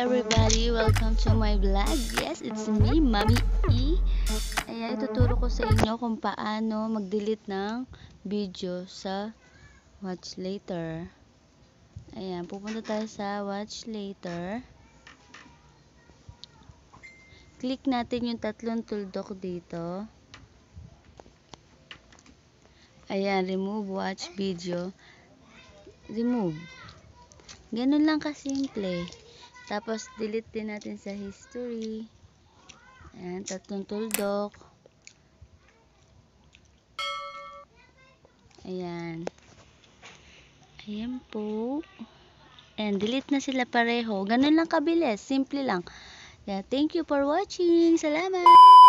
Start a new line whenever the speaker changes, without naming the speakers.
everybody! Welcome to my vlog. Yes, it's me, Mami E. Ayan, ituturo ko sa inyo kung paano mag-delete ng video sa watch later. Ayan, pupunta tayo sa watch later. Click natin yung tatlong tuldok dito. Ayan, remove watch video. Remove. Ganun lang kasimple. Tapos, delete din natin sa history. Ayan, tatlong tuldok. Ayan. Ayan po. Ayan, delete na sila pareho. Ganun lang kabilis. Simple lang. Yeah, thank you for watching. Salamat!